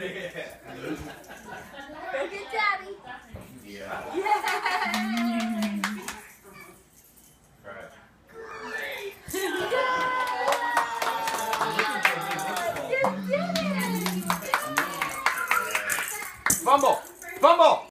Go get daddy. Yeah. Yay! Right. You did it! Fumble! Fumble!